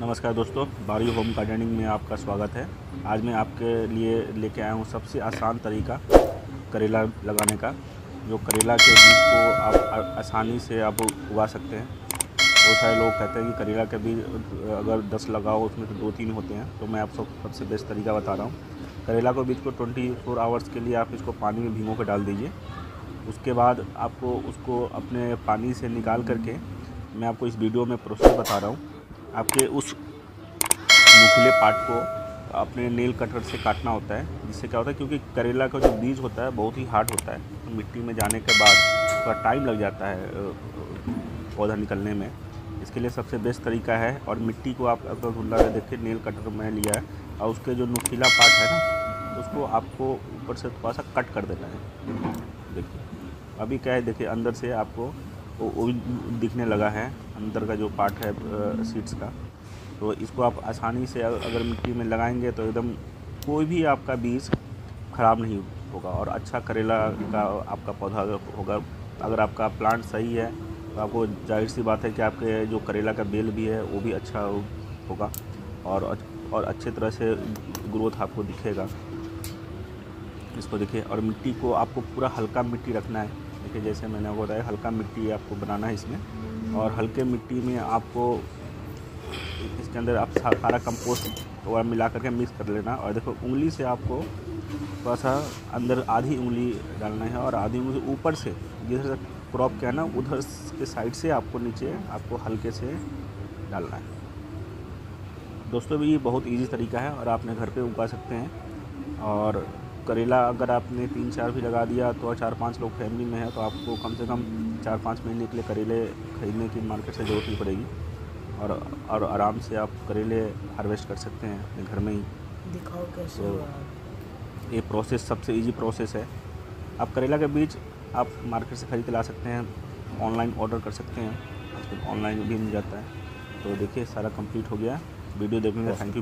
नमस्कार दोस्तों बारी होम गार्डनिंग में आपका स्वागत है। आज मैं आपके लिए लेके आया हूँ सबसे आसान तरीका, करेला लगाने का। जो करेला के बीज को आप आसानी से आप उगा सकते हैं। बहुत सारे लोग कहते हैं कि करेला के बीज अगर दस लगाओ, उसमें तो दो तीन होते हैं। तो मैं आप सब, सबसे बेस्ट तरीका बता रहा हूँ। करेला को बीज को ट्वेंटी फोर आवर्स के लिए आप इसको पानी में भिगो के डाल दीजिए। उसके बाद आपको उसको अपने पानी से निकाल करके मैं आपको इस वीडियो में प्रोसेस बता रहा हूँ। आपके उस नुकीले पार्ट को अपने नेल कटर से काटना होता है, जिससे क्या होता है, क्योंकि करेला का जो बीज होता है, बहुत ही हार्ड होता है तो मिट्टी में जाने के बाद थोड़ा टाइम लग जाता है पौधा निकलने में। इसके लिए सबसे बेस्ट तरीका है, और मिट्टी को आप अगर है देखिए नेल कटर में लिया है, और उसके जो नुकीला पार्ट है ना, उसको आपको ऊपर से थोड़ा सा कट कर देना है। देखिए, अभी क्या है, देखिए, अंदर से आपको वो दिखने लगा है। अंदर का जो पार्ट है सीड्स का तो इसको आप आसानी से अगर मिट्टी में लगाएँगे तो एकदम कोई भी आपका बीज ख़राब नहीं होगा और अच्छा करेला का आपका पौधा होगा। अगर आपका प्लांट सही है तो आपको ज़ाहिर सी बात है कि आपके जो करेला का बेल भी है, वो भी अच्छा होगा और और अच्छे तरह से ग्रोथ आपको दिखेगा। इसको देखिए, और मिट्टी को आपको पूरा हल्का मिट्टी रखना है। देखिए, जैसे मैंने बताया, हल्का मिट्टी आपको बनाना है इसमें। और हल्के मिट्टी में आपको इसके अंदर आप सारा कंपोस्ट वगैरह मिला करके मिक्स कर लेना। और देखो, उंगली से आपको थोड़ा सा अंदर आधी उंगली डालना है और आधी उंगली ऊपर से जिधर क्रॉप क्या है ना, उधर के साइड से आपको नीचे आपको हल्के से डालना है। दोस्तों भी ये बहुत इजी तरीका है और आपने घर पे उगा सकते हैं। और करेला अगर आपने तीन चार भी लगा दिया तो चार पाँच लोग फैमिली में है तो आपको कम से कम चार पाँच महीने के लिए करेले ख़रीदने की मार्केट से ज़रूरत नहीं पड़ेगी। और और आराम से आप करेले हार्वेस्ट कर सकते हैं अपने घर में ही। दिखाओ कैसे तो ये प्रोसेस सबसे इजी प्रोसेस है। आप करेला के बीज आप मार्केट से ख़रीद के ला सकते हैं ऑनलाइन ऑर्डर कर सकते हैं। आजकल ऑनलाइन भी मिल जाता है। तो देखिए सारा कंप्लीट हो गया। वीडियो देखने का थैंक यू